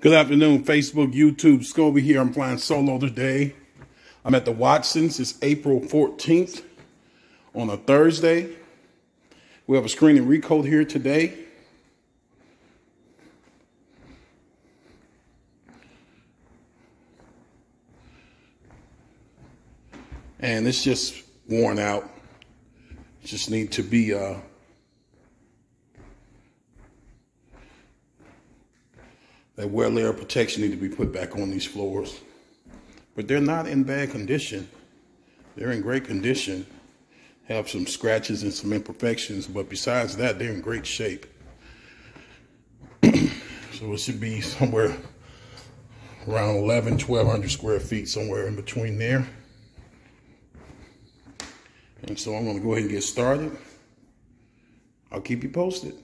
Good afternoon, Facebook, YouTube. Scobie here. I'm flying solo today. I'm at the Watsons. It's April 14th on a Thursday. We have a screen and recoat here today. And it's just worn out. Just need to be uh, that wear layer protection need to be put back on these floors. But they're not in bad condition. They're in great condition. Have some scratches and some imperfections, but besides that, they're in great shape. so it should be somewhere around 11, 1200 square feet, somewhere in between there. And so I'm gonna go ahead and get started. I'll keep you posted.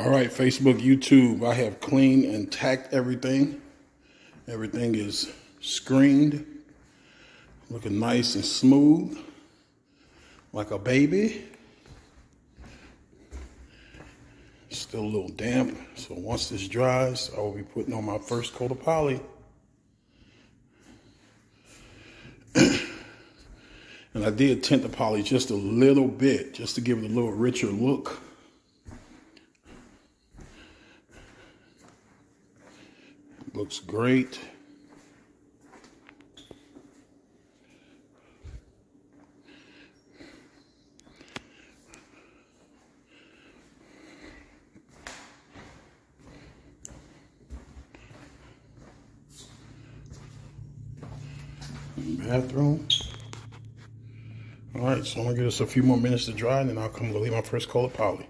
All right, Facebook, YouTube, I have cleaned and tacked everything. Everything is screened, looking nice and smooth, like a baby. Still a little damp, so once this dries, I will be putting on my first coat of poly. and I did tint the poly just a little bit, just to give it a little richer look. Looks great. Bathroom. All right, so I'm gonna give us a few more minutes to dry and then I'll come leave my first coat of poly.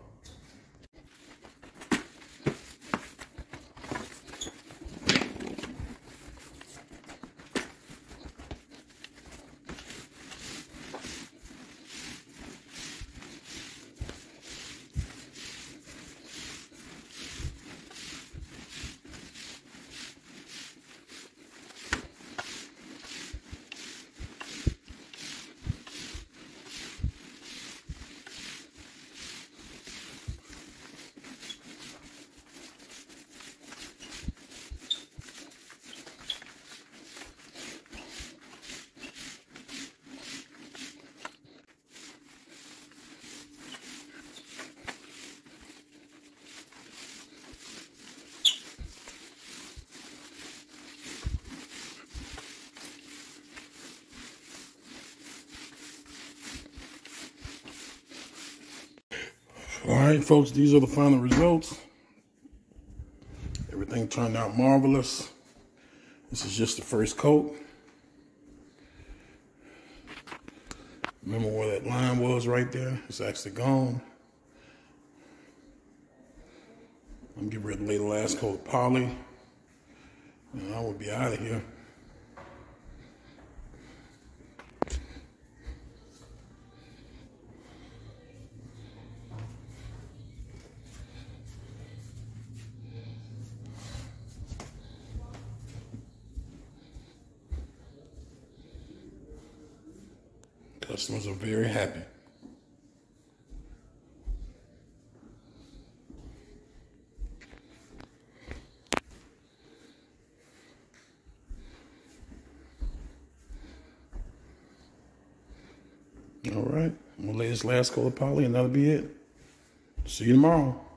All right, folks, these are the final results. Everything turned out marvelous. This is just the first coat. Remember where that line was right there? It's actually gone. I'm getting ready to lay the last coat of poly. And I will be out of here. Customers are very happy. All right, I'm gonna lay this last coat of poly and that'll be it. See you tomorrow.